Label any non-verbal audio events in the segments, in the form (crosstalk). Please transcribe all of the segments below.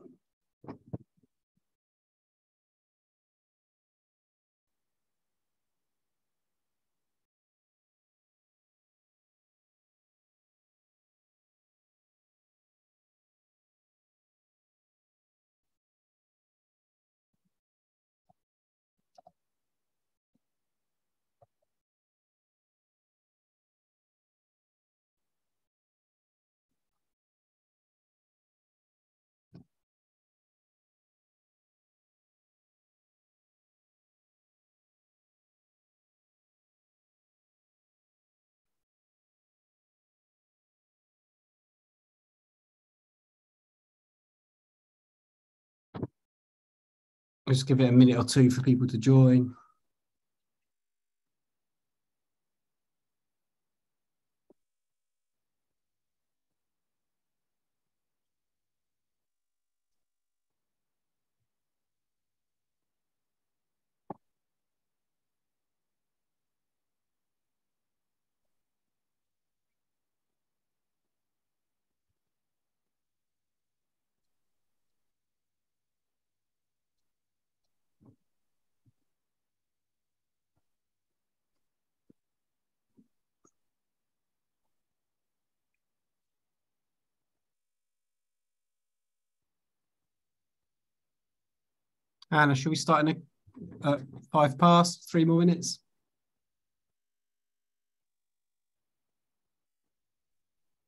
awesome. Just give it a minute or two for people to join. Anna, should we start in a uh, five past, three more minutes?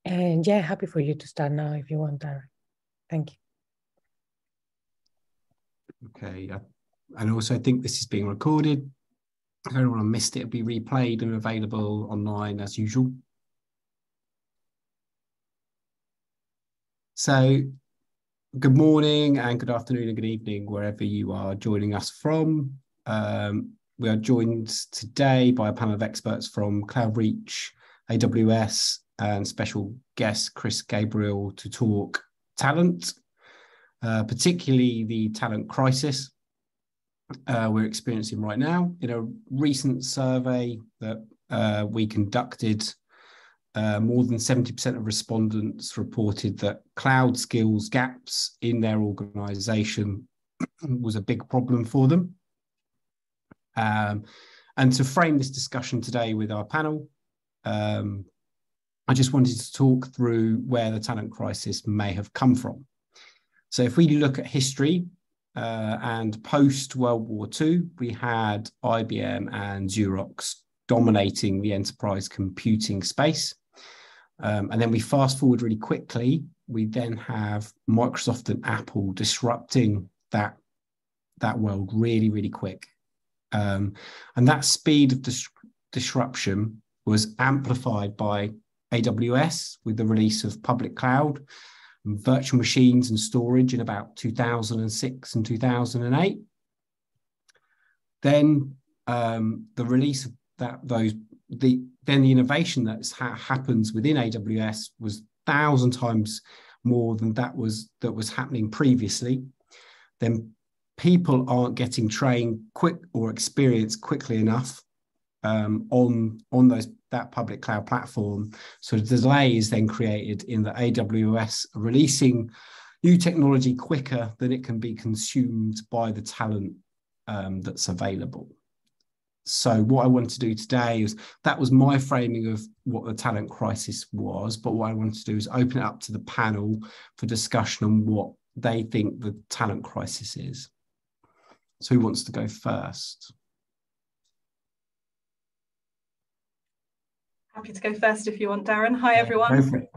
And yeah, happy for you to start now if you want, Darren. Thank you. Okay. Uh, and also, I think this is being recorded. If anyone missed it, it'll be replayed and available online as usual. So good morning and good afternoon and good evening, wherever you are joining us from. Um, we are joined today by a panel of experts from CloudReach, AWS, and special guest Chris Gabriel to talk talent, uh, particularly the talent crisis uh, we're experiencing right now. In a recent survey that uh, we conducted uh, more than 70% of respondents reported that cloud skills gaps in their organization (clears throat) was a big problem for them. Um, and to frame this discussion today with our panel, um, I just wanted to talk through where the talent crisis may have come from. So, if we look at history uh, and post World War II, we had IBM and Xerox dominating the enterprise computing space. Um, and then we fast forward really quickly. We then have Microsoft and Apple disrupting that that world really, really quick. Um, and that speed of dis- disruption was amplified by AWS with the release of public cloud, virtual machines, and storage in about 2006 and 2008. Then um, the release of that those the then the innovation that ha- happens within AWS was thousand times more than that was that was happening previously. Then people aren't getting trained quick or experienced quickly enough um, on on those that public cloud platform. So the delay is then created in the AWS releasing new technology quicker than it can be consumed by the talent um, that's available. So what I wanted to do today is that was my framing of what the talent crisis was. But what I wanted to do is open it up to the panel for discussion on what they think the talent crisis is. So who wants to go first? Happy to go first if you want, Darren. Hi, everyone.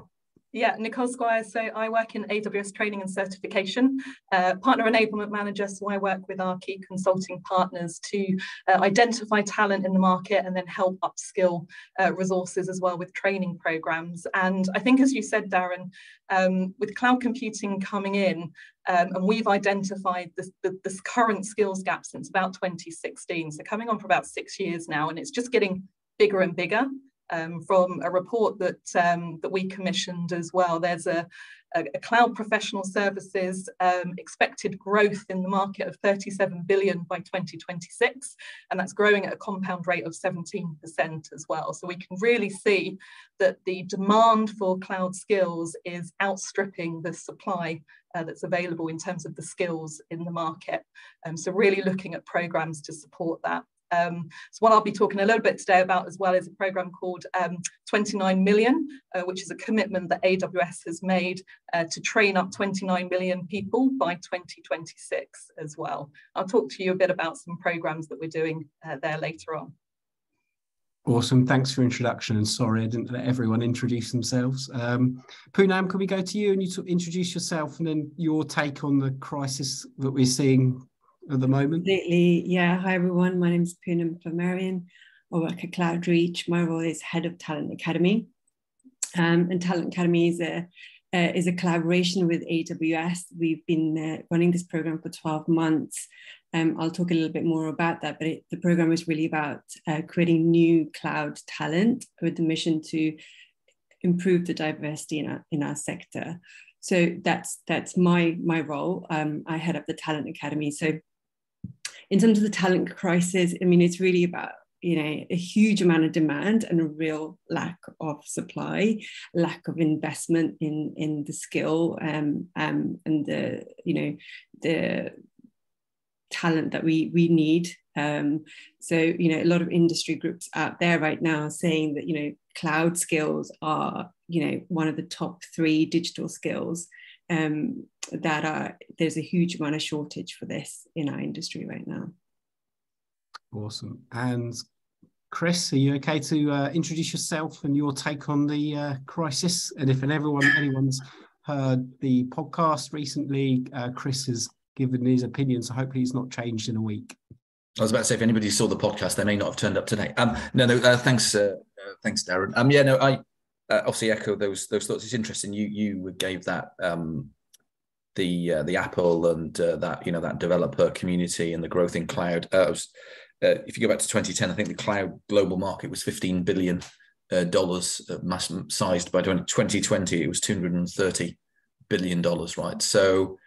Yeah, Nicole Squires. So I work in AWS training and certification, uh, partner enablement manager. So I work with our key consulting partners to uh, identify talent in the market and then help upskill uh, resources as well with training programs. And I think, as you said, Darren, um, with cloud computing coming in, um, and we've identified this, the, this current skills gap since about 2016. So coming on for about six years now, and it's just getting bigger and bigger. Um, from a report that um, that we commissioned as well. There's a, a, a cloud professional services um, expected growth in the market of 37 billion by 2026, and that's growing at a compound rate of 17% as well. So we can really see that the demand for cloud skills is outstripping the supply uh, that's available in terms of the skills in the market. Um, so really looking at programs to support that. Um, so what I'll be talking a little bit today about as well is a program called um, 29 million, uh, which is a commitment that AWS has made uh, to train up 29 million people by 2026 as well. I'll talk to you a bit about some programs that we're doing uh, there later on. Awesome. Thanks for introduction. And sorry, I didn't let everyone introduce themselves. Um, Poonam, can we go to you and you introduce yourself and then your take on the crisis that we're seeing at the moment? Yeah. Hi, everyone. My name is Poonam Flamarion. I work at Cloudreach. My role is head of Talent Academy. Um, and Talent Academy is a uh, is a collaboration with AWS. We've been uh, running this program for 12 months. Um, I'll talk a little bit more about that, but it, the program is really about uh, creating new cloud talent with the mission to improve the diversity in our, in our sector. So that's that's my my role. Um, I head up the Talent Academy. So in terms of the talent crisis, I mean, it's really about you know a huge amount of demand and a real lack of supply lack of investment in in the skill um, um, and the you know the talent that we we need. Um, so you know a lot of industry groups out there right now saying that you know cloud skills are you know one of the top three digital skills um, that are there's a huge amount of shortage for this in our industry right now. Awesome. And Chris, are you okay to uh, introduce yourself and your take on the uh, crisis? And if everyone anyone's heard the podcast recently, uh, Chris has given his opinion, so hopefully it's not changed in a week. I was about to say, if anybody saw the podcast, they may not have turned up today. Um, no, no, uh, thanks, uh, uh, thanks, Darren. Um, yeah, no, I uh, obviously echo those those thoughts. It's interesting. You you gave that um, the uh, the Apple and uh, that you know that developer community and the growth in cloud. Uh, was, uh, if you go back to 2010, I think the cloud global market was 15 billion uh, dollars mass sized by 2020. It was 230 billion dollars, right? So,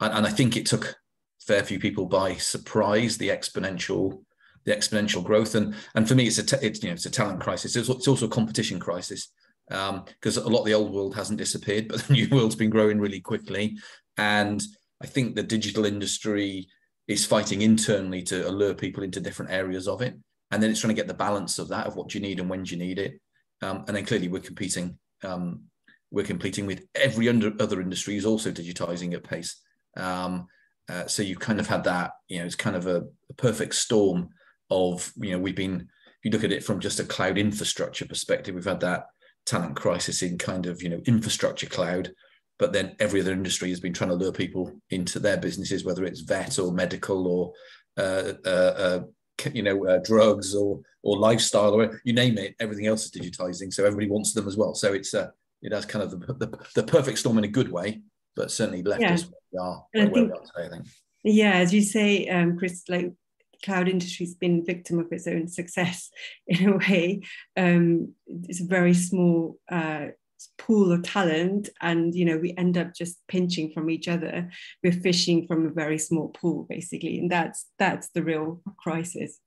and, and I think it took fair few people by surprise the exponential the exponential growth and and for me it's a it's you know it's a talent crisis it's, it's also a competition crisis because um, a lot of the old world hasn't disappeared, (laughs) but the new world's been growing really quickly. And I think the digital industry is fighting internally to allure people into different areas of it. And then it's trying to get the balance of that, of what you need and when you need it. Um, and then clearly we're competing. Um, we're competing with every under, other industry is also digitizing at pace. Um, uh, so you kind of had that, you know, it's kind of a, a perfect storm of, you know, we've been, if you look at it from just a cloud infrastructure perspective, we've had that talent crisis in kind of you know infrastructure cloud but then every other industry has been trying to lure people into their businesses whether it's vet or medical or uh, uh, uh, you know uh, drugs or or lifestyle or you name it everything else is digitizing so everybody wants them as well so it's uh it has kind of the, the, the perfect storm in a good way but certainly left yeah. us where we are, where think, we are today, I think. yeah as you say um, chris like cloud industry's been victim of its own success (laughs) in a way. Um, it's a very small uh, pool of talent, and you know we end up just pinching from each other. We're fishing from a very small pool, basically, and that's that's the real crisis.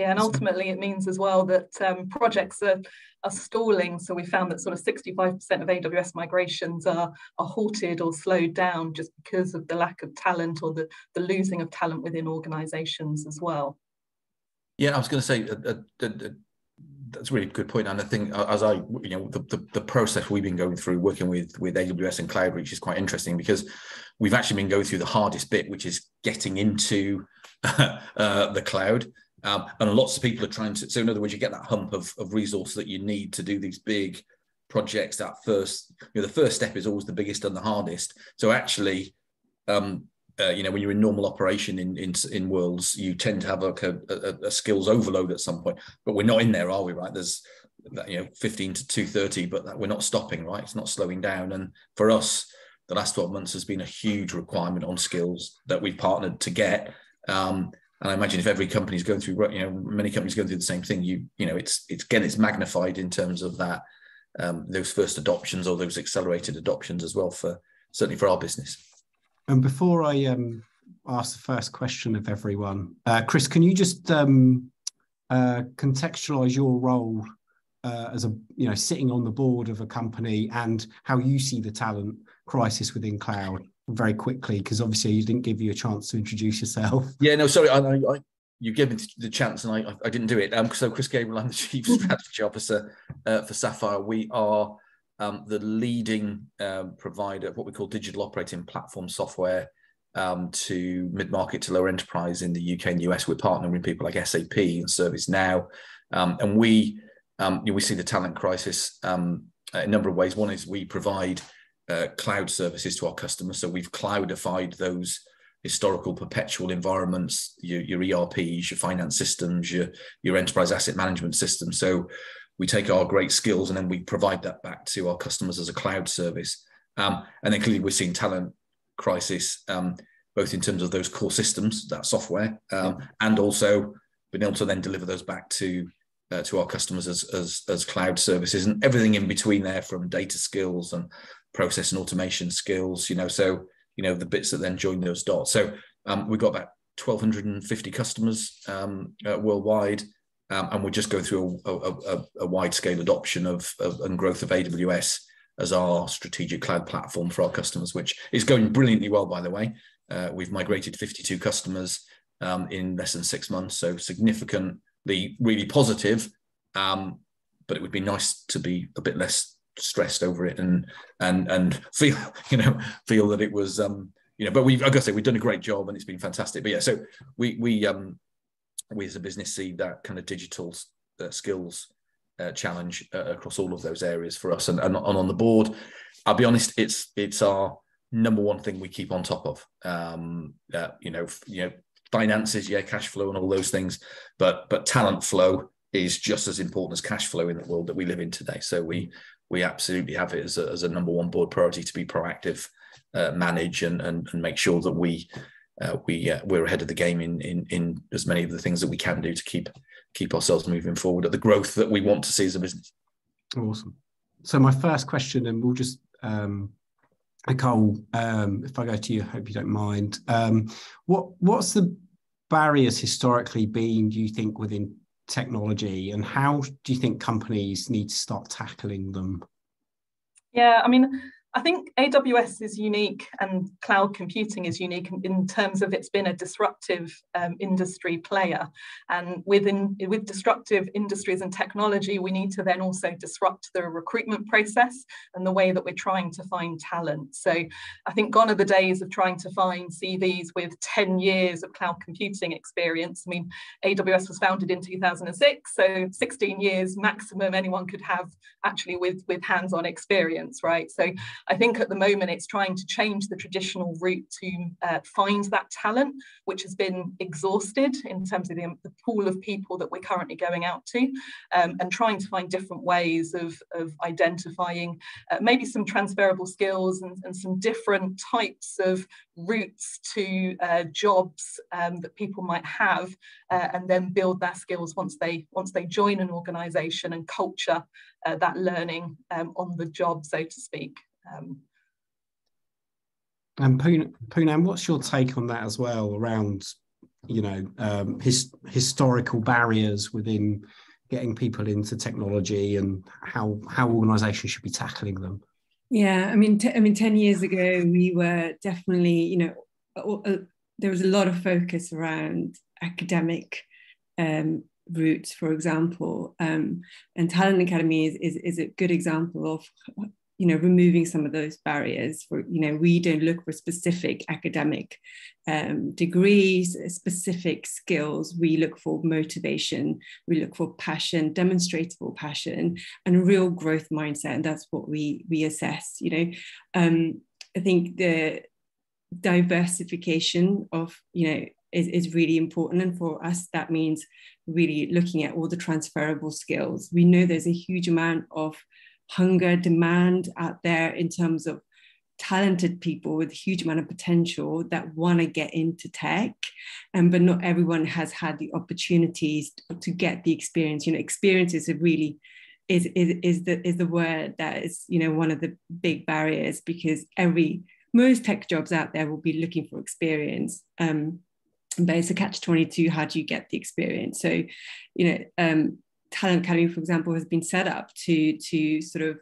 Yeah, and ultimately it means as well that um, projects are, are stalling. So we found that sort of 65% of AWS migrations are, are halted or slowed down just because of the lack of talent or the, the losing of talent within organizations as well. Yeah, I was going to say uh, uh, uh, that's a really good point. And I think uh, as I, you know, the, the, the, process we've been going through working with, with AWS and CloudReach is quite interesting because we've actually been going through the hardest bit, which is getting into (laughs) uh, the cloud. Um, and lots of people are trying to. So in other words, you get that hump of, of resource that you need to do these big projects. That first, you know, the first step is always the biggest and the hardest. So actually, um, uh, you know, when you're in normal operation in in, in worlds, you tend to have like a, a, a, skills overload at some point. But we're not in there, are we? Right? There's you know 15 to 230, but that, we're not stopping. Right? It's not slowing down. And for us, the last 12 months has been a huge requirement on skills that we've partnered to get. Um, and I imagine if every company is going through, you know, many companies going through the same thing, you you know, it's it's again it's magnified in terms of that um, those first adoptions or those accelerated adoptions as well for certainly for our business. And before I um, ask the first question of everyone, uh, Chris, can you just um, uh, contextualize your role uh, as a you know sitting on the board of a company and how you see the talent crisis within cloud very quickly because obviously you didn't give you a chance to introduce yourself. (laughs) Yeah, no, sorry, I, I, you gave me the chance and I, I didn't do it. Um, so Chris Gabriel, I'm the Chief (laughs) Strategy Officer uh, for Sapphire. We are um, the leading um, provider of what we call digital operating platform software um, to mid-market to lower enterprise in the UK and US. We're partnering with people like SAP and ServiceNow, um, and we um, you know, we see the talent crisis um, a number of ways. One is we provide uh, cloud services to our customers, so we've cloudified those historical perpetual environments, your, your ERPs, your finance systems, your your enterprise asset management system. So we take our great skills and then we provide that back to our customers as a cloud service. Um, and then clearly we're seeing talent crisis, um, both in terms of those core systems, that software, um, yeah. and also being able to then deliver those back to uh, to our customers as, as as cloud services and everything in between there, from data skills and process and automation skills. You know, so you know the bits that then join those dots. So um, we've got about 1,250 customers um, uh, worldwide. Um, and we're just going through a, a, a, a wide scale adoption of, of, and growth of AWS as our strategic cloud platform for our customers, which is going brilliantly well, by the way. Uh, we've migrated 52 customers um, in less than six months, so significantly really positive. Um, but it would be nice to be a bit less stressed over it and and and feel (laughs) you know feel that it was um, you know. But we've like I say we've done a great job and it's been fantastic. But yeah, so we we um, we as a business see that kind of digital uh, skills uh, challenge uh, across all of those areas for us. And, and, and, on the board, I'll be honest, it's it's our number one thing we keep on top of. Um, uh, you know, you know, finances, yeah, cash flow, and all those things, but but talent flow is just as important as cash flow in the world that we live in today. So we we absolutely have it as a, as a number one board priority to be proactive, uh, manage, and, and and make sure that we uh, we uh, we're ahead of the game in in in as many of the things that we can do to keep keep ourselves moving forward at the growth that we want to see as a business. Awesome. So my first question, and we'll just um, Nicole, um, if I go to you, I hope you don't mind. Um, what what's the barriers historically been? Do you think within technology, and how do you think companies need to start tackling them? Yeah, I mean, I think AWS is unique and cloud computing is unique in, terms of it's been a disruptive um, industry player. And within with disruptive industries and technology, we need to then also disrupt the recruitment process and the way that we're trying to find talent. So I think gone are the days of trying to find CVs with 10 years of cloud computing experience. I mean, AWS was founded in 2006, so 16 years maximum anyone could have actually with, with hands-on experience, right? So I think at the moment it's trying to change the traditional route to uh, find that talent, which has been exhausted in terms of the, the pool of people that we're currently going out to, um, and trying to find different ways of, of identifying uh, maybe some transferable skills and, and, some different types of routes to uh, jobs um, that people might have, uh, and then build their skills once they once they join an organisation and culture uh, that learning um, on the job, so to speak. Um, and Poonam, what's your take on that as well around, you know, um, his, historical barriers within getting people into technology and how how organisations should be tackling them? Yeah, I mean, t- I mean, ten years ago we were definitely, you know, uh, there was a lot of focus around academic um, routes, for example, um, and Talent Academy is, is, is a good example of you know removing some of those barriers for you know we don't look for specific academic um, degrees specific skills. We look for motivation. We look for passion demonstrable passion and real growth mindset and that's what we we assess you know. Um, i think the diversification of you know is, is really important and for us that means really looking at all the transferable skills. We know there's a huge amount of hunger, demand out there in terms of talented people with a huge amount of potential that want to get into tech and but not everyone has had the opportunities to get the experience. You know experiences are really is, is is the is the word that is you know one of the big barriers because every most tech jobs out there will be looking for experience um, but it's a catch 22 how do you get the experience? So you know um, talent academy for example has been set up to to sort of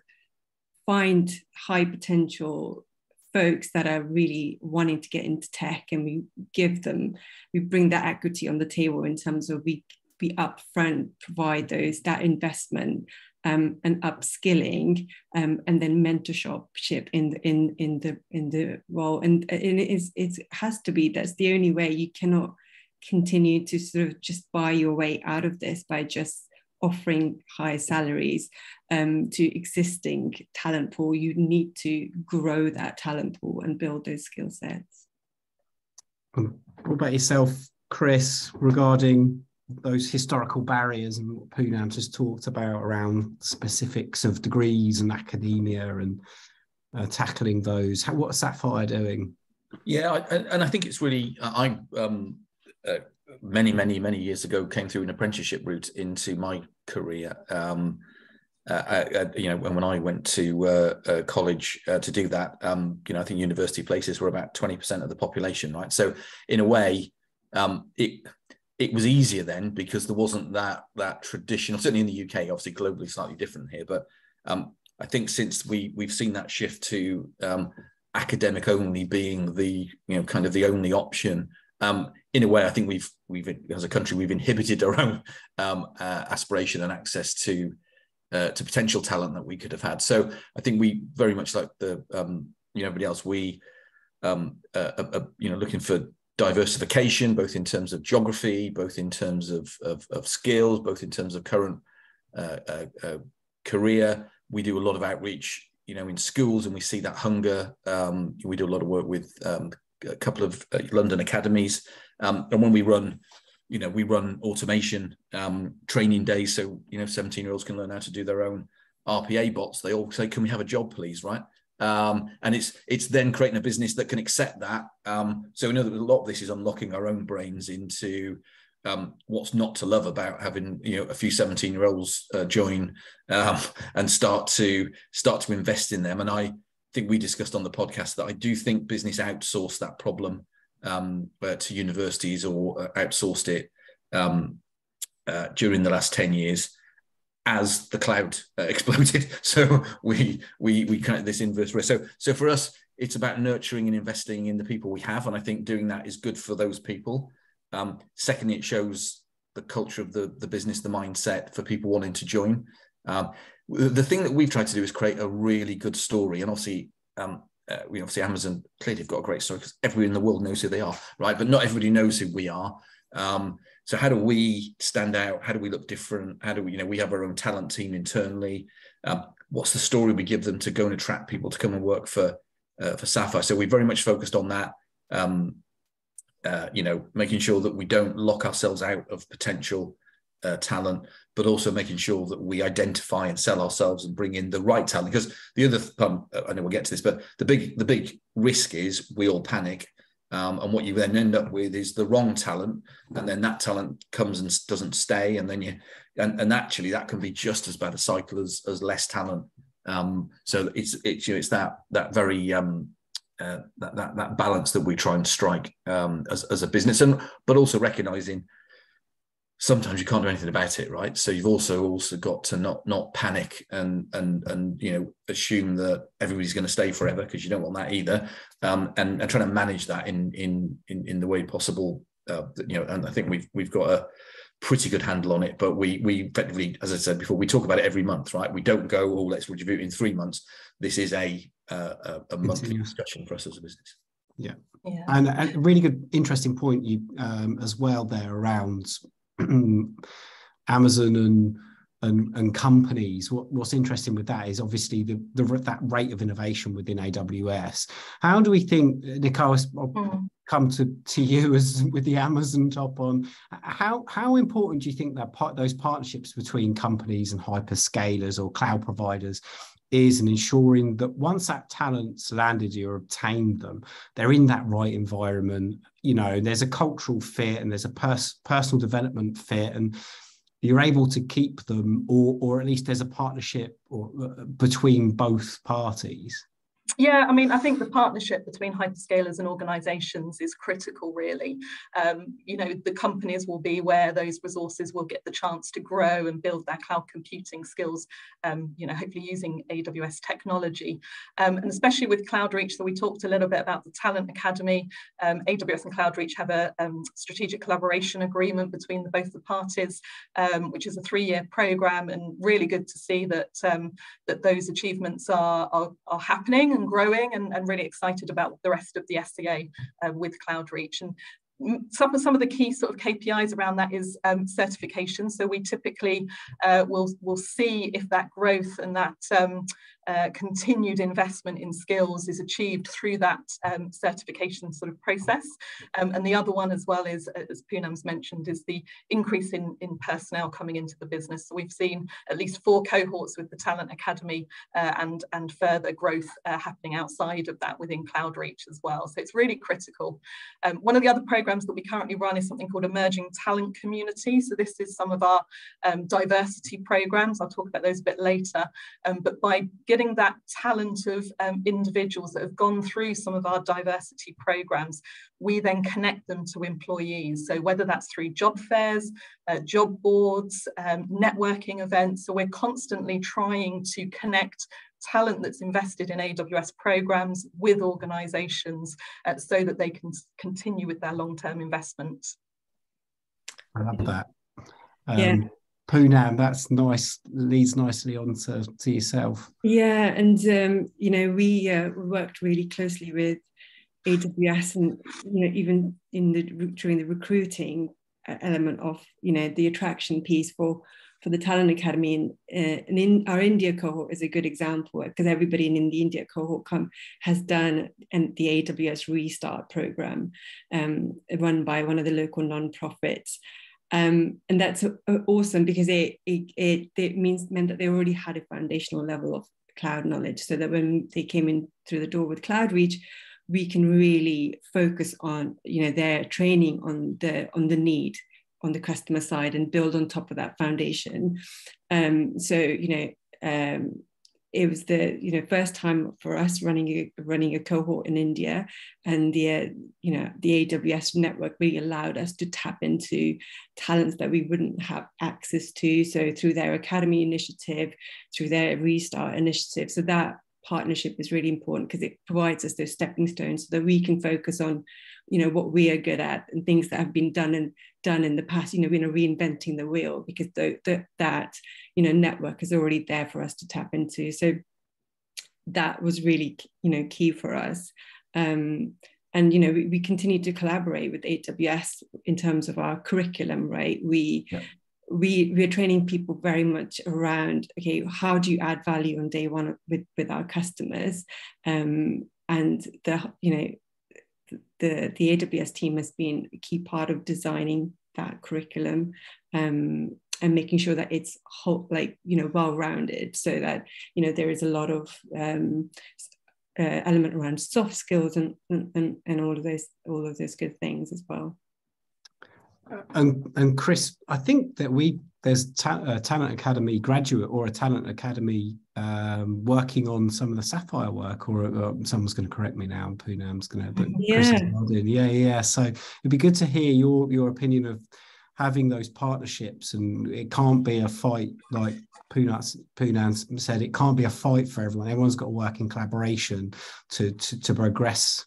find high potential folks that are really wanting to get into tech and we give them we bring that equity on the table in terms of we we upfront provide those that investment um, and upskilling um, and then mentorship in the, in in the in the role. And, and it is it has to be that's the only way you cannot continue to sort of just buy your way out of this by just offering high salaries um, to existing talent pool, you need to grow that talent pool and build those skill sets. Um, what about yourself, Chris, regarding those historical barriers and what Poonam just talked about around specifics of degrees and academia and uh, tackling those? How, what's Sapphire doing? Yeah, I, and I think it's really I um, uh, many, many, many years ago came through an apprenticeship route into my career. Um, uh, uh, uh you know, when, when I went to uh, uh college uh, to do that, um, you know, I think university places were about twenty percent of the population, right? So, in a way, um, it it was easier then because there wasn't that that traditional. Certainly in the UK, obviously globally slightly different here, but um, I think since we we've seen that shift to um, academic only being the you know kind of the only option um, in a way, I think we've we've as a country we've inhibited our own um, uh, aspiration and access to uh, to potential talent that we could have had. So I think we very much like the um, you know everybody else we um, uh, uh, uh, you know looking for diversification both in terms of geography, both in terms of of, of skills, both in terms of current uh, career. We do a lot of outreach you know in schools and we see that hunger. Um, we do a lot of work with um, a couple of uh, London academies, um, and when we run, you know, we run automation um, training days, so you know, seventeen year olds can learn how to do their own RPA bots. They all say, "Can we have a job, please?" Right? Um, and it's it's then creating a business that can accept that. Um, so we know that a lot of this is unlocking our own brains into um, what's not to love about having you know a few 17 year olds uh, join um, and start to start to invest in them and i think we discussed on the podcast that I do think business outsourced that problem um, uh, to universities or uh, outsourced it um, uh, during the last 10 years as the cloud uh, (laughs) exploded. So we we we kind of this inverse risk. So so for us, it's about nurturing and investing in the people we have, and I think doing that is good for those people. Um, secondly, it shows the culture of the the business, the mindset for people wanting to join. Um, the thing that we've tried to do is create a really good story, and obviously, um, uh, we obviously Amazon clearly have got a great story because everybody in the world knows who they are, right? But not everybody knows who we are. Um, so how do we stand out? How do we look different? How do we, you know, we have our own talent team internally. Um, what's the story we give them to go and attract people to come and work for uh, for Sapphire? So we very much focused on that. Um, uh, you know, making sure that we don't lock ourselves out of potential uh, talent, but also making sure that we identify and sell ourselves and bring in the right talent. Because the other, um, I know we'll get to this, but the big the big risk is we all panic, um, and what you then end up with is the wrong talent, and then that talent comes and doesn't stay, and then you and, and actually that can be just as bad a cycle as as less talent. Um, so it's it's you know, it's that that very um, uh, that, that that balance that we try and strike um, as as a business, and but also recognizing sometimes you can't do anything about it right? So you've also also got to not not panic and and and you know assume that everybody's going to stay forever because you don't want that either. Um, and and trying to manage that in in in, in the way possible uh, you know and i think we've we've got a pretty good handle on it but we we effectively as i said before we talk about it every month right? We don't go oh let's review it in three months. This is a uh, a, a monthly discussion for us as a business. Yeah, yeah. and a really good interesting point you um, as well there around (clears throat) Amazon and and, and companies. What, what's interesting with that is obviously the, the that rate of innovation within AWS. How do we think, Nicole, mm. come to, to you (laughs) as with the Amazon top on? How how important do you think that part those partnerships between companies and hyperscalers or cloud providers is and ensuring that once that talent's landed you or obtained them, they're in that right environment. You know, there's a cultural fit and there's a pers- personal development fit, and you're able to keep them, or or at least there's a partnership or, uh, between both parties. Yeah, I mean, I think the partnership between hyperscalers and organizations is critical, really. Um, you know, the companies will be where those resources will get the chance to grow and build their cloud computing skills, um, you know, hopefully using AWS technology. Um, and especially with CloudReach, so we talked a little bit about the Talent Academy. Um, AWS and CloudReach have a um, strategic collaboration agreement between the, both the parties, um, which is a three-year program and really good to see that, that those achievements are, are, are happening and growing and, and really excited about the rest of the SCA uh, with CloudReach. And some of some of the key sort of KPIs around that is um, certification. So we typically uh, will will see if that growth and that um, uh, continued investment in skills is achieved through that um, certification sort of process. Um, and the other one as well is, as Poonam's mentioned, is the increase in, in personnel coming into the business. So we've seen at least four cohorts with the Talent Academy uh, and, and further growth uh, happening outside of that within CloudReach as well. So it's really critical. Um, one of the other programs that we currently run is something called Emerging Talent Community. So this is some of our um, diversity programs. I'll talk about those a bit later. Um, but by getting getting that talent of um, individuals that have gone through some of our diversity programs, we then connect them to employees. So whether that's through job fairs, uh, job boards, um, networking events, so we're constantly trying to connect talent that's invested in AWS programs with organizations uh, so that they can continue with their long-term investment. I love that. Um, yeah. Poonam, that's nice, leads nicely on to, to yourself. Yeah, and um, you know, we uh, worked really closely with AWS and you know, even in the during the recruiting uh, element of you know the attraction piece for for the talent academy and, uh, and in our india cohort is a good example because everybody in the india cohort come, has done and the aws restart program um, run by one of the local non-profits um, and that's awesome because it, it, it, it means meant that they already had a foundational level of cloud knowledge so that when they came in through the door with CloudReach, we can really focus on you know their training on the on the need on the customer side and build on top of that foundation. Um, so you know um, it was the you know first time for us running a running a cohort in India, and the uh, you know the AWS network really allowed us to tap into talents that we wouldn't have access to. So through their academy initiative, through their restart initiative, so that partnership is really important because it provides us those stepping stones so that we can focus on you know what we are good at and things that have been done and done in the past. You know know reinventing the wheel because the, the, that you know network is already there for us to tap into. So that was really you know key for us. Um, and you know we, we continue to collaborate with aws in terms of our curriculum right? We yeah. We we're training people very much around okay how do you add value on day one with with our customers? Um, and the you know the, the AWS team has been a key part of designing that curriculum um, and making sure that it's whole, like you know well rounded so that you know there is a lot of um, uh, element around soft skills and, and and all of those all of those good things as well and and Chris, I think that we there's ta- a talent academy graduate or a talent academy um, working on some of the sapphire work, or uh, someone's going to correct me now. Poonam's going to, but yeah, yeah, yeah. So it'd be good to hear your your opinion of having those partnerships, and it can't be a fight like Poonam said. It can't be a fight for everyone. Everyone's got to work in collaboration to to, to progress.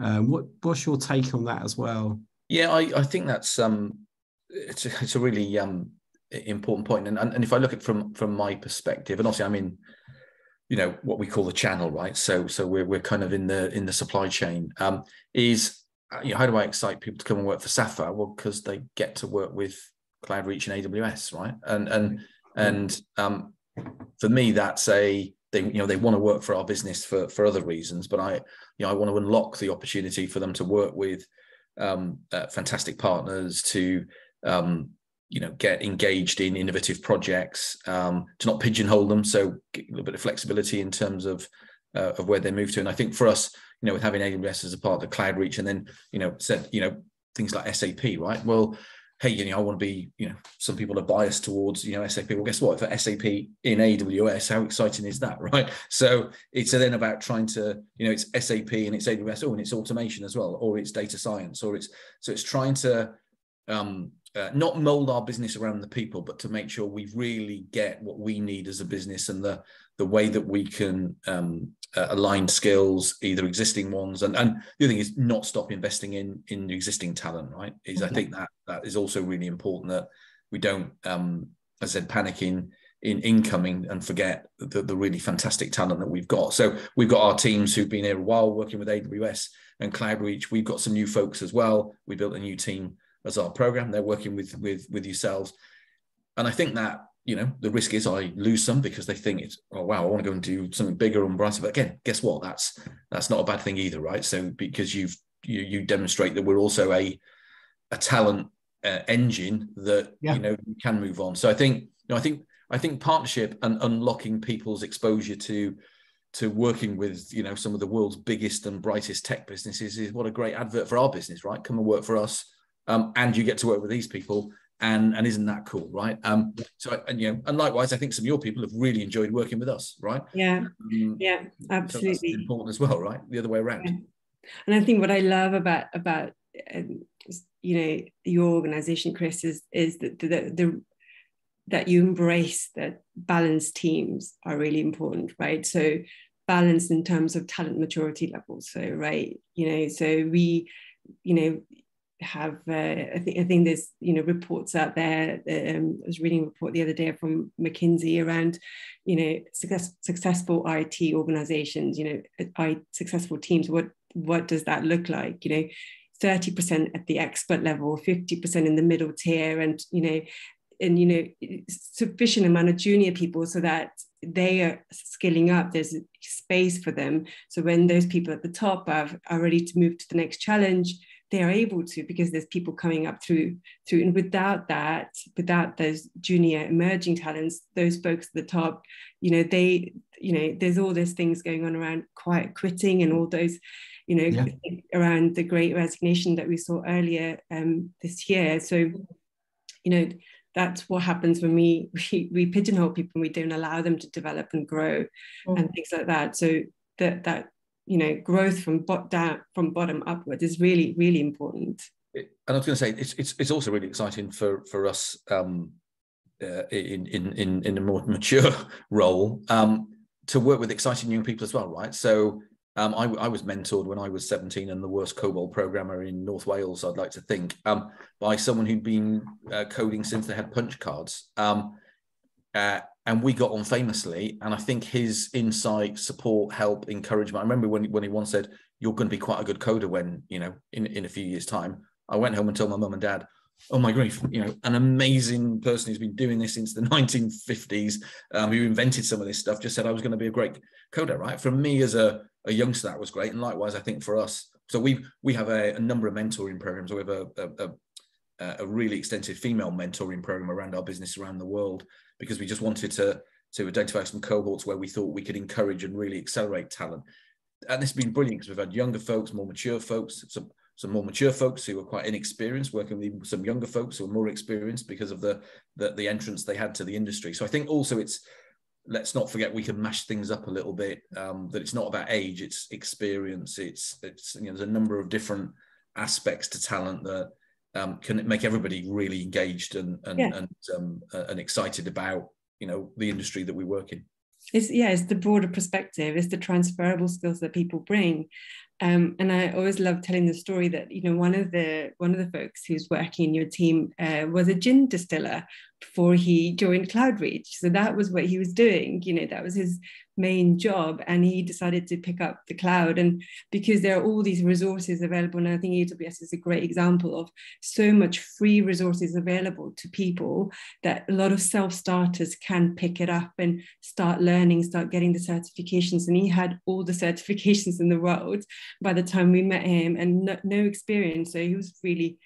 Um, what what's your take on that as well? Yeah, I, I think that's um, it's a, it's a really um important point, and, and and if I look at from from my perspective, and obviously I'm in, you know, what we call the channel, right? So so we're we're kind of in the in the supply chain. Um, is you know how do I excite people to come and work for Sapphire? Well, because they get to work with CloudReach and AWS, right? And and and um, for me, that's a they you know they want to work for our business for for other reasons, but I you know I want to unlock the opportunity for them to work with um, uh, fantastic partners to um, you know get engaged in innovative projects um, to not pigeonhole them. So a little bit of flexibility in terms of uh, of where they move to. And i think for us you know with having aws as a part of the Cloudreach and then you know said you know things like sap right? Well hey you know i want to be you know some people are biased towards you know sap well guess what? For sap in aws how exciting is that (laughs) right? So it's then about trying to you know it's sap and it's aws oh and it's automation as well or it's data science or it's so it's trying to um uh, not mold our business around the people, but to make sure we really get what we need as a business and the the way that we can um, uh, align skills, either existing ones, and and the other thing is not stop investing in in existing talent. Right? Is I think that that is also really important that we don't, um, as I said, panic in in incoming and forget the, the really fantastic talent that we've got. So we've got our teams who've been here a while working with AWS and CloudReach. We've got some new folks as well. We built a new team as our program. They're working with with with yourselves, and I think that you know the risk is I lose some because they think it's oh wow I want to go and do something bigger and brighter. But again, guess what? That's that's not a bad thing either, right? So because you've you, you demonstrate that we're also a a talent uh, engine that yeah. you know can move on. So I think you know I think I think partnership and unlocking people's exposure to to working with you know some of the world's biggest and brightest tech businesses is what a great advert for our business, right? Come and work for us um, and you get to work with these people and and isn't that cool right? Um so and you know and likewise i think some of your people have really enjoyed working with us right? Yeah. Um, yeah absolutely. so important as well right? The other way around. Yeah. and i think what i love about about um, you know your organization chris is is that the, the, the that you embrace that balanced teams are really important right? So balanced in terms of talent maturity levels so right you know so we you know have uh, I think I think there's you know reports out there. Um, I was reading a report the other day from McKinsey around you know success, successful IT organizations. You know, I, successful teams. What what does that look like? You know. 30% at the expert level 50% in the middle tier and you know and you know sufficient amount of junior people so that they are skilling up there's space for them so when those people at the top are, are ready to move to the next challenge they are able to because there's people coming up through through and without that without those junior emerging talents those folks at the top you know they you know there's all those things going on around quiet quitting and all those you know yeah. around the great resignation that we saw earlier um, this year so you know that's what happens when we (laughs) we, we pigeonhole people and we don't allow them to develop and grow mm. and things like that so that that you know growth from bot down from bottom upward is really really important and i was going to say it's it's, it's also really exciting for for us um uh, in in in in a more (laughs) mature role um to work with exciting young people as well right so um, I, I, was mentored when I was 17 and the worst COBOL programmer in North Wales, I'd like to think, um, by someone who'd been uh, coding since they had punch cards. Um, uh, and we got on famously. And I think his insight, support, help, encouragement. I remember when when he once said, "You're going to be quite a good coder when you know in in a few years' time." I went home and told my mum and dad, "Oh my grief! You know, an amazing person who's been doing this since the (laughs) 1950s, um, who invented some of this stuff, just said I was going to be a great coder." Right? For me as a a youngster, that was great, and likewise, I think for us. So we we have a, a number of mentoring programs. We have a, a, a really extensive female mentoring program around our business around the world because we just wanted to to identify some cohorts where we thought we could encourage and really accelerate talent. And this has been brilliant because we've had younger folks, more mature folks, some some more mature folks who were quite inexperienced working with some younger folks who are more experienced because of the, the the entrance they had to the industry. So I think also it's let's not forget we can mash things up a little bit. Um, that it's not about age, it's experience. It's it's you know there's a number of different aspects to talent that um, can make everybody really engaged and and yeah. and, um, uh, and excited about you know the industry that we work in it's yeah it's the broader perspective it's the transferable skills that people bring um, and I always love telling the story that you know one of the one of the folks who's working in your team uh, was a gin distiller before he joined CloudReach. So that was what he was doing. You know that was his main job and he decided to pick up the cloud. And because there are all these resources available and i think aws is a great example of so much free resources available to people that a lot of self-starters can pick it up and start learning start getting the certifications. And he had all the (laughs) certifications in the world by the time we met him and no, no experience. So he was really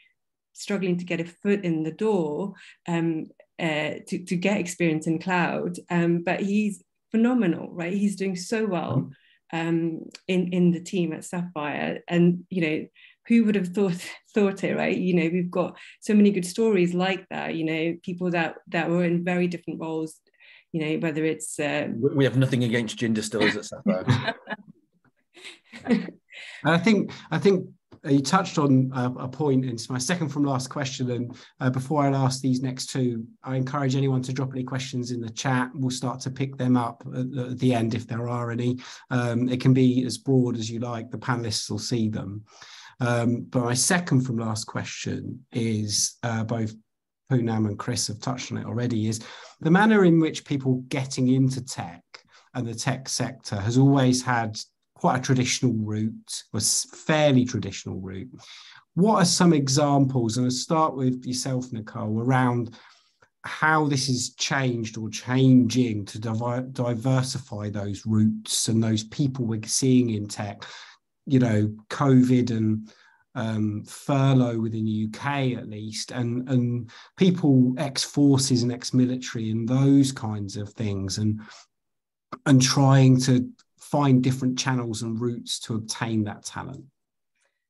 struggling to get a foot in the door um, uh, to, to get experience in cloud. Um, but he's phenomenal, right? He's doing so well mm-hmm. um, in in the team at Sapphire, and you know who would have thought (laughs) thought it right you know we've got so many good stories like that you know people that that were in very different roles you know whether it's uh, we have nothing against gin distillers at sapphire (laughs) i think i think you touched on a, a point it's my second from last question and uh, before i ask these next two i encourage anyone to drop any questions in the chat. We'll start to pick them up at, at the end if there are any. Um, it can be as broad as you like. The panelists will see them. Um, but my second from last question is uh, both Poonam and Chris have touched on it already is the manner in which people getting into tech and the tech sector has always had quite a traditional route, was fairly traditional route. What are some examples? And I'll start with yourself, Nicole, around how this has changed or changing to divi- diversify those routes and those people we're seeing in tech you know, COVID and um, furlough within the UK at least, and and people ex forces and ex military and those kinds of things, and and trying to find different channels and routes to obtain that talent.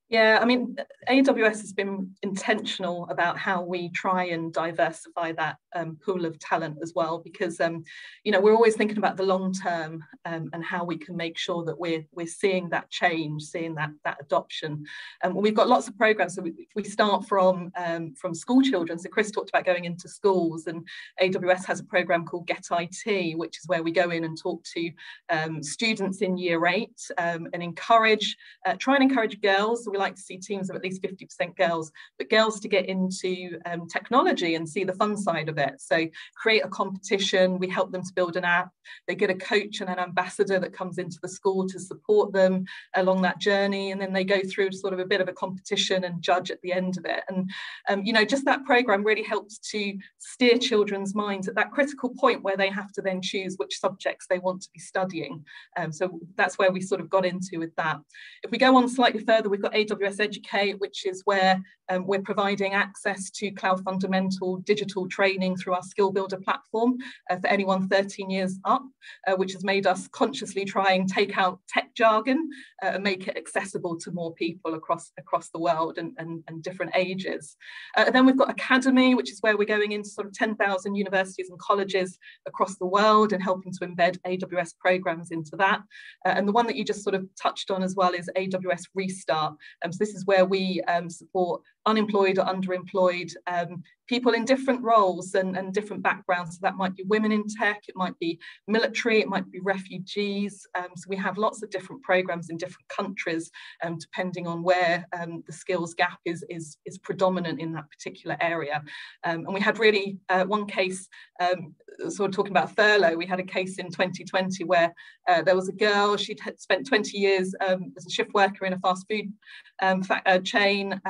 Yeah, I mean, AWS has been intentional about how we try and diversify that um, pool of talent as well, because um, you know we're always thinking about the long term um, and how we can make sure that we're we're seeing that change, seeing that that adoption. And we've got lots of programs. So we, we start from um, from school children. So Chris talked about going into schools, and AWS has a program called Get IT, which is where we go in and talk to um, students in year eight um, and encourage, uh, try and encourage girls. So we like to see teams of at least 50% girls, but girls to get into um, technology and see the fun side of it. So create a competition, we help them to build an app, they get a coach and an ambassador that comes into the school to support them along that journey. And then they go through sort of a bit of a competition and judge at the end of it. And, um, you know, just that program really helps to steer children's minds at that critical point where they have to then choose which subjects they want to be studying. Um, so that's where we sort of got into with that. If we go on slightly further, we've got AWS Educate, which is where um, we're providing access to cloud fundamental digital training through our skill builder platform uh, for anyone 13 years up, uh, which has made us consciously try and take out tech jargon uh, and make it accessible to more people across, across the world and, and, and different ages. Uh, then we've got Academy, which is where we're going into sort of 10,000 universities and colleges across the world and helping to embed AWS programs into that. Uh, and the one that you just sort of touched on as well is AWS Restart. Um, so this is where we um, support unemployed or underemployed um, people in different roles and, and different backgrounds. So that might be women in tech, it might be military, it might be refugees. Um, so we have lots of different programs in different countries, um, depending on where um, the skills gap is, is, is predominant in that particular area. Um, and we had really uh, one case, um, sort of talking about furlough, we had a case in 2020 where uh, there was a girl, she'd spent 20 years as a shift worker in a fast food uh, chain,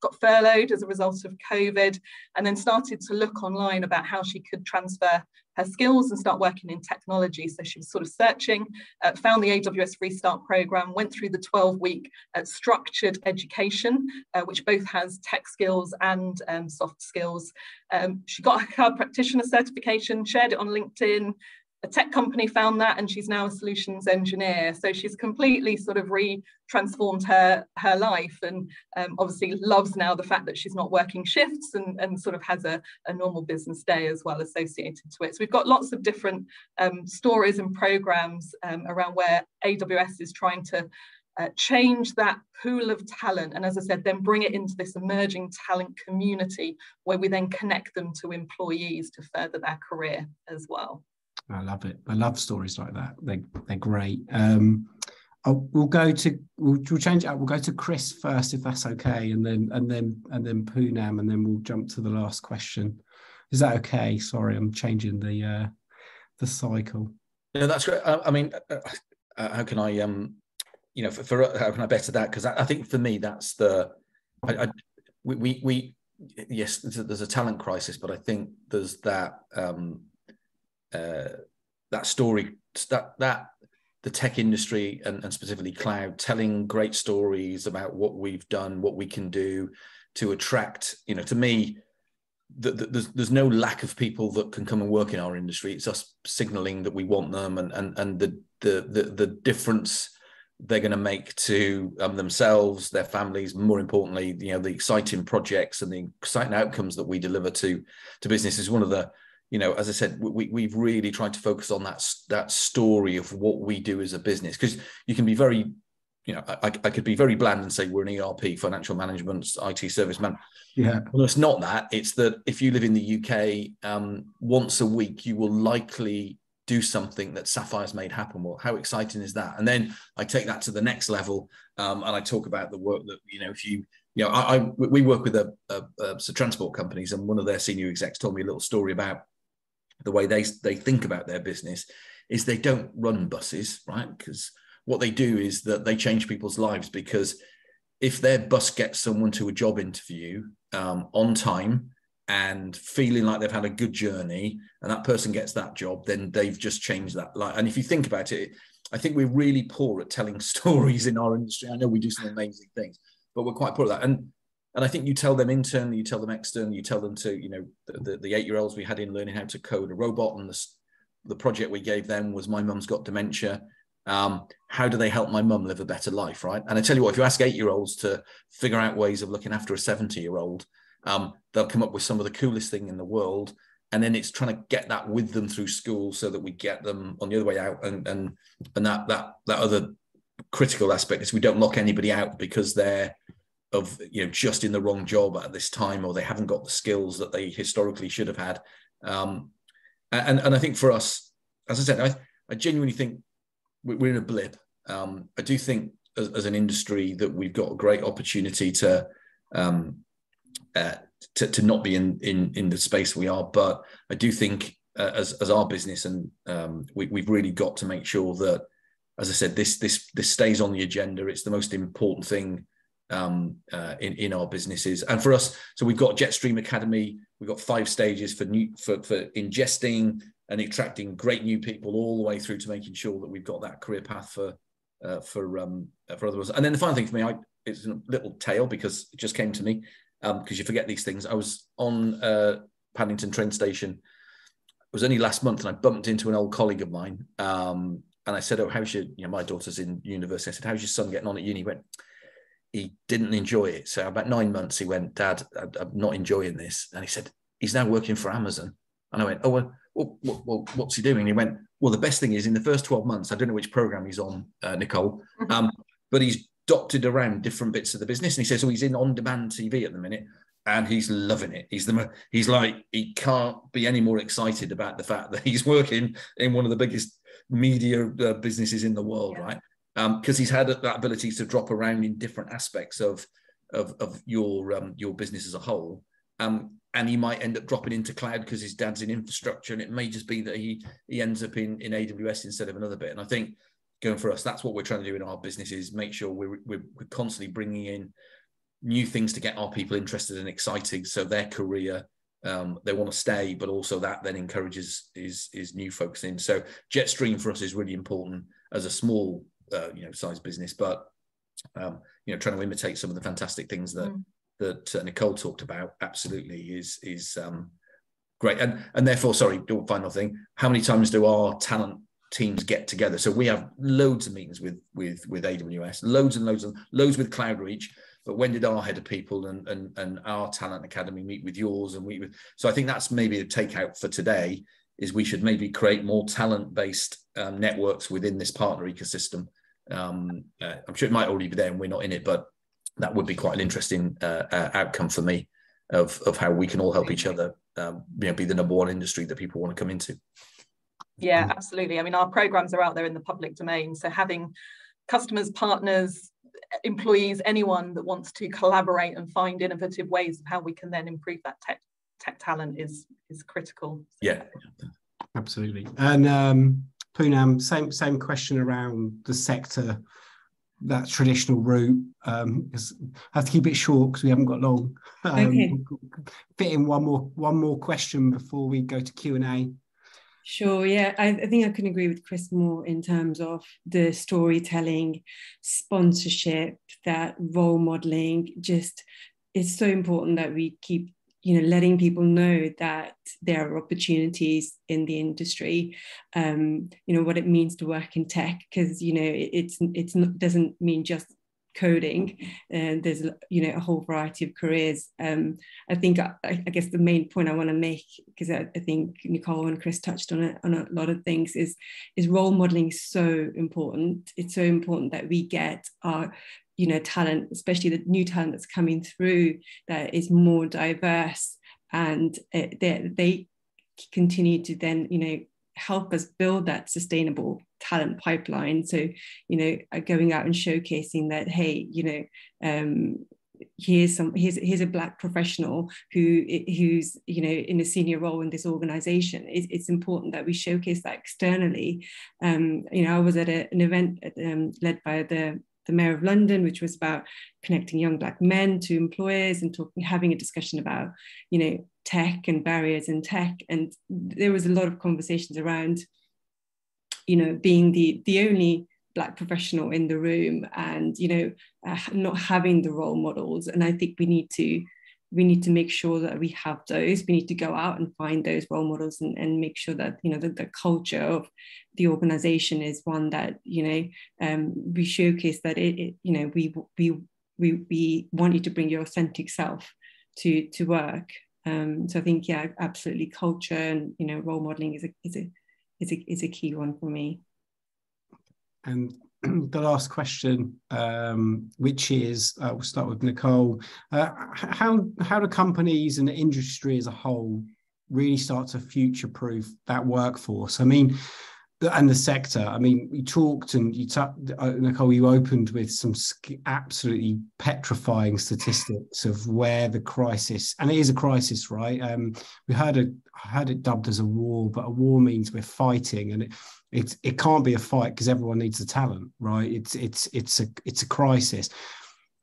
got furloughed as a result of COVID, and then started to look online about how she could transfer her skills and start working in technology. So she was sort of searching, uh, found the AWS Restart program, went through the 12 week uh, structured education, uh, which both has tech skills and um, soft skills. Um, she got her practitioner certification, shared it on LinkedIn, a tech company found that and she's now a solutions engineer. So she's completely sort of re-transformed her her life and um, obviously loves now the fact that she's not working shifts and, and sort of has a, a normal business day as well associated to it. So we've got lots of different um, stories and programs um, around where aws is trying to uh, change that pool of talent and as i said then bring it into this emerging talent community where we then connect them to employees to further their career as well I love it. I love stories like that. They they're great. Um, I'll, we'll go to we'll, we'll change it up. We'll go to Chris first, if that's okay, and then and then and then Poonam, and then we'll jump to the last question. Is that okay? Sorry, I'm changing the uh, the cycle. No, that's great. I, I mean, uh, uh, how can I um, you know, for, for how can I better that? Because I, I, think for me, that's the I, I we, we we yes, there's a, there's a talent crisis, but I think there's that um uh, that story that that the tech industry and, and, specifically cloud telling great stories about what we've done what we can do to attract. You know, to me, the, the, there's there's no lack of people that can come and work in our industry. It's us signaling that we want them, and and and the the the, the difference they're going to make to um, themselves, their families. More importantly, you know, the exciting projects and the exciting outcomes that we deliver to to business is one of the you know, as I said, we, we've really tried to focus on that that story of what we do as a business because you can be very, you know, I, I could be very bland and say we're an ERP, financial management, IT service man. Yeah. Well, it's not that. It's that if you live in the UK, um, once a week, you will likely do something that Sapphire's made happen. Well, how exciting is that? And then I take that to the next level, um, and I talk about the work that you know, if you you know, I, I we work with a, a, a, transport companies, and one of their senior execs told me a little story about the way they they think about their business is they don't run buses, right? Because what they do is that they change people's lives because if their bus gets someone to a job interview um, on time and feeling like they've had a good journey and that person gets that job then they've just changed that life and if you think about it i think we're really poor at telling (laughs) stories in our industry i know we do some amazing things but we're quite poor at that and and I think you tell them internally, you tell them externally, you tell them to, you know, the, the, the eight year olds we had in learning how to code a robot. And the, the project we gave them was My Mum's Got Dementia. Um, how do they help my mum live a better life? Right. And I tell you what, if you ask eight year olds to figure out ways of looking after a 70 year old, um, they'll come up with some of the coolest thing in the world. And then it's trying to get that with them through school so that we get them on the other way out. And, and, and that, that, that other critical aspect is we don't lock anybody out because they're, of you know just in the wrong job at this time or they haven't got the skills that they historically should have had. Um, and and I think for us as I said I, I genuinely think we're in a blip. Um, I do think as, as, an industry that we've got a great opportunity to um, uh, to, to not be in, in in the space we are. But I do think uh, as, as our business and um, we, we've really got to make sure that as I said this this this stays on the agenda. It's the most important thing um, uh, in in our businesses. And for us, so we've got Jetstream Academy. We've got five stages for new for for ingesting and attracting great new people all the way through to making sure that we've got that career path for uh, for um, for others. And then the final thing for me, I it's a little tale because it just came to me because um, you forget these things. I was on uh, Paddington train station. It was only last month, and I bumped into an old colleague of mine. Um, and I said, "Oh, how's your? You know, my daughter's in university." I said, "How's your son getting on at uni?" He went, he didn't enjoy it. So about nine months, he went, Dad, I'm not enjoying this. And he said, he's now working for Amazon. And I went, oh, well, well, well what's he doing? he went, well, the best thing is in the first 12 months, I don't know which program he's on, uh, Nicole, mm-hmm. um, but he's dotted around different bits of the business. And he says, oh, he's in on-demand TV at the minute and he's loving it. He's the he's like he can't be any more excited about the fact that he's working in one of the biggest media uh, businesses in the world, yeah. right? Because um, he's had that ability to drop around in different aspects of of, of your um, your business as a whole. Um, and he might end up dropping into cloud because his dad's in infrastructure, and it may just be that he he ends up in in AWS instead of another bit. And I think going for us, that's what we're trying to do in our business is make sure we're we're, we're constantly bringing in new things to get our people interested and excited, so their career um, they want to stay, but also that then encourages is is new folks in. So Jetstream for us is really important as a small uh, you know size business, but um, you know trying to imitate some of the fantastic things that mm. that uh, Nicole talked about absolutely is is um, great. And and therefore, sorry, final thing: how many times do our talent teams get together? So we have loads of meetings with with with AWS, loads and loads and loads with Cloudreach. But when did our head of people and, and, and our talent academy meet with yours and meet with? So I think that's maybe a takeout for today is we should maybe create more talent based um, networks within this partner ecosystem um, uh, I'm sure it might already be there and we're not in it, but that would be quite an interesting uh, uh, outcome for me of, of how we can all help each other um, you know, be the number one industry that people want to come into. Yeah, absolutely. I mean, our programs are out there in the public domain. So having customers, partners, employees, anyone that wants to collaborate and find innovative ways of how we can then improve that tech tech talent is is critical. Yeah, absolutely. And um, Poonam, same same question around the sector, that traditional route. Um, I have to keep it short because we haven't got long. Um, okay. Fit in one more one more question before we go to Q and A. Sure. Yeah, I, I, think I can agree with Chris more in terms of the storytelling, sponsorship, that role modeling, just it's so important that we keep you know letting people know that there are opportunities in the industry um, you know what it means to work in tech because you know it, it's it's not doesn't mean just coding and there's you know a whole variety of careers. Um, i think I, I, guess the main point i want to make because I, I, think nicole and chris touched on it on a lot of things is is role modeling so important. It's so important that we get our you know talent especially the new talent that's coming through that is more diverse and it, they, continue to then you know help us build that sustainable talent pipeline. So you know uh, going out and showcasing that hey you know um, here's some here's, here's a black professional who who's you know in a senior role in this organization. It's, it's important that we showcase that externally. Um, you know i was at a, an event um, led by the the mayor of london which was about connecting young black men to employers and talking having a discussion about you know tech and barriers in tech. And there was a lot of conversations around you know being the the only black professional in the room and you know uh, not having the role models. And i think we need to we need to make sure that we have those we need to go out and find those role models and, and make sure that you know the, the culture of the organization is one that you know um, we showcase that it, it, you know we we we we want you to bring your authentic self to to work um, so i think yeah absolutely culture and you know role modeling is a is a is a, is a key one for me. And (clears throat) the last question, um, which is, uh, we'll start with Nicole. Uh, how how do companies and the industry as a whole really start to future-proof that workforce? I mean, and the sector. I mean, you talked and you, t- uh, Nicole, you opened with some absolutely petrifying statistics of where the crisis, and it is a crisis, right? Um, we heard it, heard it dubbed as a war, but a war means we're fighting, and it it, it can't be a fight because everyone needs the talent, right? It's it's it's a it's a crisis.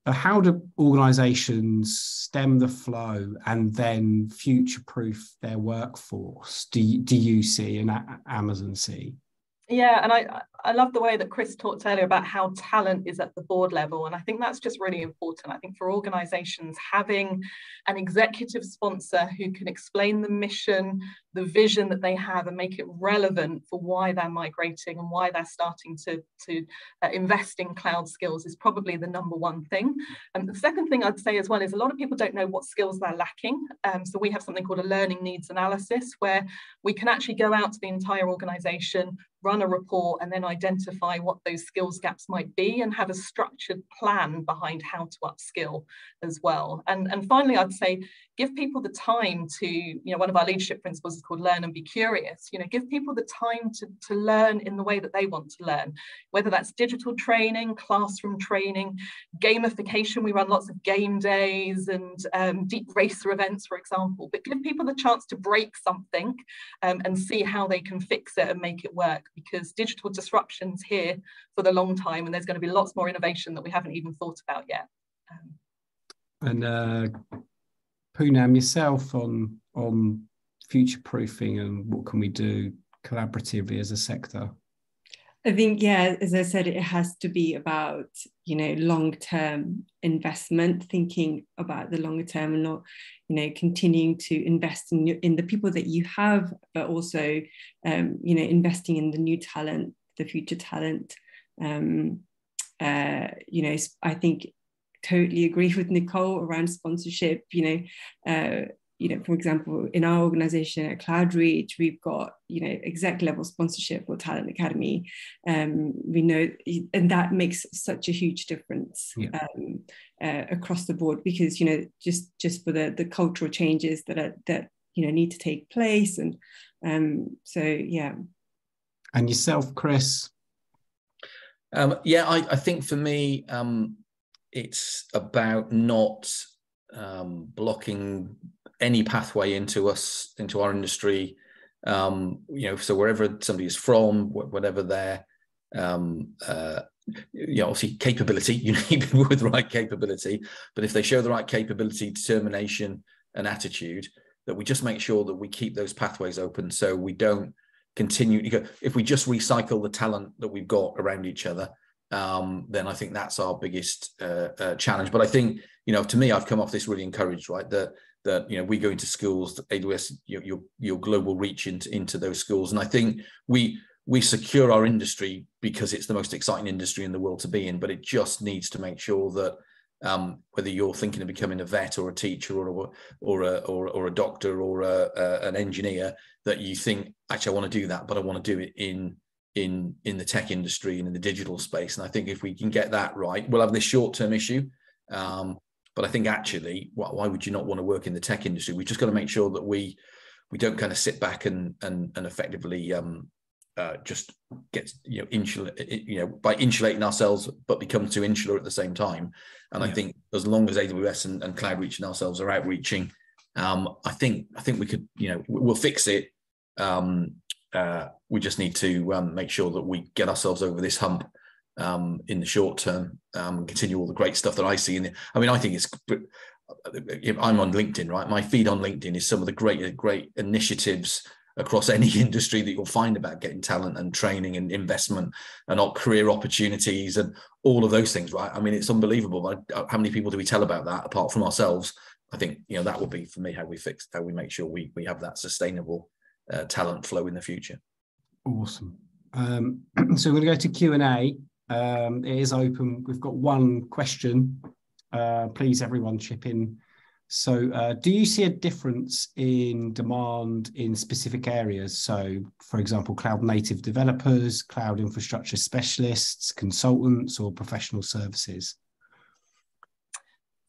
But how do organisations stem the flow and then future-proof their workforce? Do you, do you see and Amazon see? Yeah, and I I love the way that Chris talked earlier about how talent is at the board level. And I think that's just really important. I think for organizations, having an executive sponsor who can explain the mission, the vision that they have, and make it relevant for why they're migrating and why they're starting to, to uh, invest in cloud skills is probably the number one thing. And the second thing I'd say as well is a lot of people don't know what skills they're lacking. Um, so we have something called a learning needs analysis where we can actually go out to the entire organization, run a report, and then identify what those skills gaps might be and have a structured plan behind how to upskill as well. And, and finally, I'd say give people the time to, you know, one of our leadership principles is called learn and be curious. You know, give people the time to, to learn in the way that they want to learn, whether that's digital training, classroom training, gamification. We run lots of game days and um, DeepRacer events, for example, but give people the chance to break something um, and see how they can fix it and make it work because digital disruption's here for the long time and there's going to be lots more innovation that we haven't even thought about yet. Um, and uh, Poonam, yourself on on future proofing and what can we do collaboratively as a sector? I think, yeah, as I said, it has to be about, you know, long term investment, thinking about the longer term and not, you know, continuing to invest in, in the people that you have, but also, um, you know, investing in the new talent, the future talent. Um, uh, you know, I think totally agree with Nicole around sponsorship. You know, uh, you know, for example, in our organization at Cloudreach, we've got you know exec level sponsorship for Talent Academy. Um, we know, and that makes such a huge difference yeah. um, uh, across the board because you know just just for the the cultural changes that are that you know need to take place, and um, so yeah. And yourself, Chris. Um, yeah, I, I think for me, um, it's about not um, blocking any pathway into us into our industry um, you know so wherever somebody is from whatever their um, uh, you know obviously capability (laughs) you need people with the right capability but if they show the right capability determination and attitude that we just make sure that we keep those pathways open so we don't continue if we just recycle the talent that we've got around each other um, then I think that's our biggest uh, uh, challenge. But I think you know, to me, I've come off this really encouraged, right? That that you know we go into schools, AWS, your your, your global reach into into those schools, and I think we we secure our industry because it's the most exciting industry in the world to be in. But it just needs to make sure that um, whether you're thinking of becoming a vet or a teacher or a, or a, or, or a doctor or a, an engineer, that you think actually I want to do that, but I want to do it in in in the tech industry and in the digital space. And I think if we can get that right, we'll have this short term issue. Um, but I think actually, why, why would you not want to work in the tech industry? We've just got to make sure that we we don't kind of sit back and and and effectively um, uh, just get you know insulate you know by insulating ourselves, but become too insular at the same time. And yeah. I think as long as AWS and, and Cloud reaching ourselves are outreaching, um, I think I think we could you know we'll fix it. Um, uh, we just need to um, make sure that we get ourselves over this hump um, in the short term, um, continue all the great stuff that I see. In I mean, I think it's. I'm on LinkedIn, right? My feed on LinkedIn is some of the great, great initiatives across any (laughs) industry that you'll find about getting talent and training and investment and career opportunities and all of those things, right? I mean, it's unbelievable. Uh, how many people do we tell about that apart from ourselves? I think you know that would be for me how we fix how we make sure we we have that sustainable uh, talent flow in the future. Awesome. Um, (clears throat) so we're going to go to Q and A. Um, it is open. We've got one question. Uh, please, everyone, chip in. So, uh, do you see a difference in demand in specific areas? So, for example, cloud native developers, cloud infrastructure specialists, consultants, or professional services?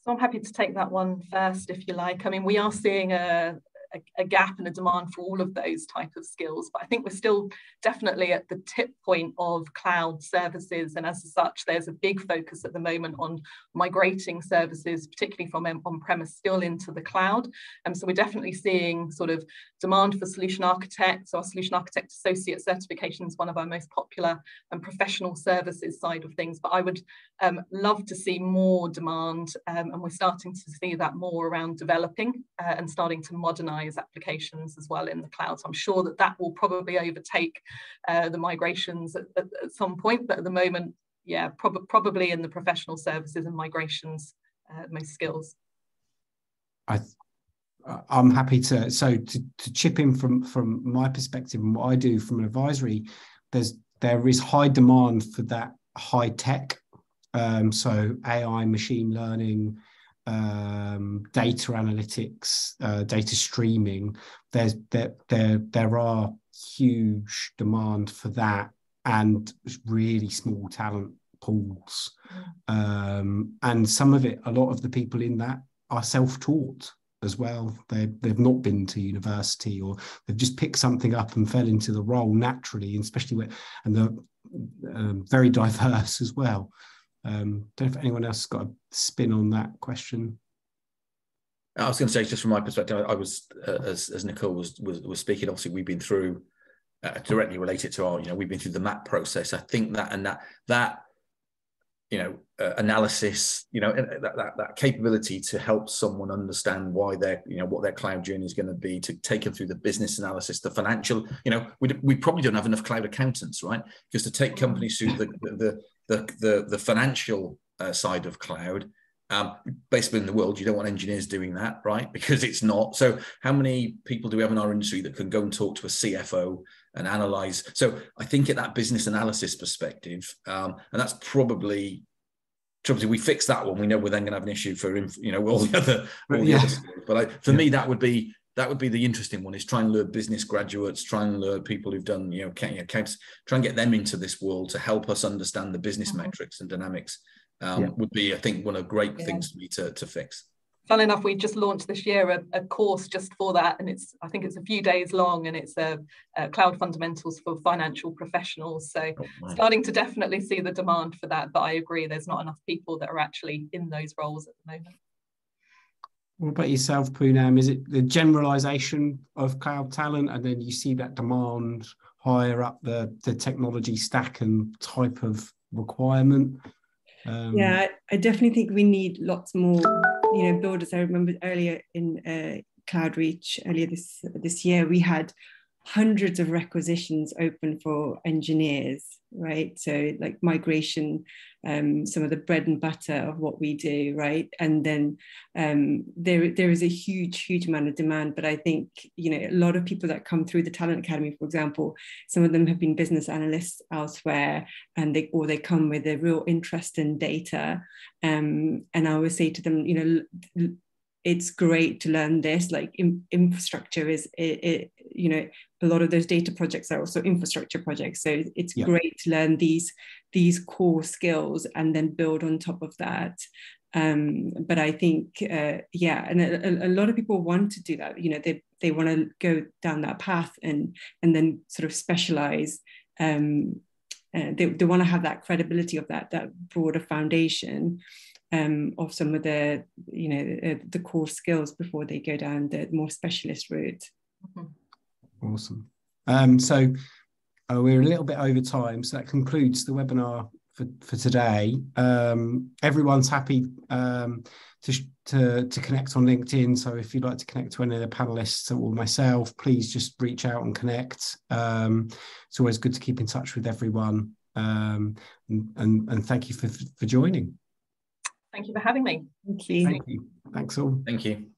So, I'm happy to take that one first, if you like. I mean, we are seeing a, a, a, gap and a demand for all of those type of skills. But I think we're still definitely at the tip point of cloud services. And as such, there's a big focus at the moment on migrating services, particularly from on-premise still into the cloud. And um, so we're definitely seeing sort of demand for solution architects. Our solution architect associate certification is one of our most popular and professional services side of things. But I would um, love to see more demand um, and we're starting to see that more around developing uh, and starting to modernize applications as well in the cloud. So I'm sure that that will probably overtake uh, the migrations at, at, at, some point, but at the moment, yeah, prob probably in the professional services and migrations, uh, most skills. I I'm happy to so to, to chip in from from my perspective and what I do from an advisory. There's there is high demand for that high tech, um, so AI, machine learning, um, data analytics, uh, data streaming, there's there there there are huge demand for that and really small talent pools. Um, and some of it, a lot of the people in that are self-taught as well. They they've not been to university or they've just picked something up and fell into the role naturally, especially where and they're um, very (laughs) diverse as well. Um, don't know if anyone else has got a spin on that question. I was going to say, just from my perspective, I was uh, as as Nicole was, was was speaking. Obviously, we've been through uh, directly related to our, you know, we've been through the MAP process. I think that and that that you know uh, analysis, you know, that, that that capability to help someone understand why their you know what their cloud journey is going to be, to take them through the business analysis, the financial. You know, we we probably don't have enough cloud accountants, right? Because to take companies through the the the, the financial uh, side of cloud. Um, basically, in the world, you don't want engineers doing that, right? (laughs) Because it's not. So, how many people do we have in our industry that can go and talk to a CFO and analyze? So, I think at that business analysis perspective, um, and that's probably obviously we fix that one. We know we're then going to have an issue for you know all the other. All the yeah. other but I, for yeah. me, that would be that would be the interesting one is try and lure business graduates, try and lure people who've done, you know, accounts, try and get them into this world to help us understand the business mm-hmm. metrics and dynamics um, yeah. would be, I think, one of great yeah. things for me to, to fix. Fun enough, we just launched this year a, a, course just for that, and it's I think it's a few days long, and it's a, a cloud fundamentals for financial professionals. So oh, starting to definitely see the demand for that, but I agree, there's not enough people that are actually in those roles at the moment. What about yourself, Poonam? Is it the generalization of cloud talent, and then you see that demand higher up the, the technology stack and type of requirement? Um, yeah, I definitely think we need lots more, you know, builders. I remember earlier in uh, Cloudreach earlier this this year, we had hundreds of requisitions open for engineers, right? So like migration, um, some of the bread and butter of what we do, right? And then um, there there is a huge, huge amount of demand. But I think you know a lot of people that come through the Talent Academy, for example, some of them have been business analysts elsewhere, and they or they come with a real interest in data. Um, and I always say to them, you know it's great to learn this like in, infrastructure is it, it, you know a lot of those data projects are also infrastructure projects so it's yeah. great to learn these these core skills and then build on top of that um, but i think uh, yeah and a, a, lot of people want to do that you know they they want to go down that path and and then sort of specialize um, uh, they, they want to have that credibility of that that broader foundation um, of some of the you know uh, the core skills before they go down the more specialist route. Mm-hmm. Awesome. Um, so uh, we're a little bit over time, so that concludes the webinar for, for today. Um, everyone's happy um, to, to, to connect on LinkedIn. So if you'd like to connect to any of the panelists or myself, please just reach out and connect. Um, it's always good to keep in touch with everyone. Um, and, and, and thank you for, for joining. Thank you for having me. Thank you. Thank you. Thanks all. Thank you.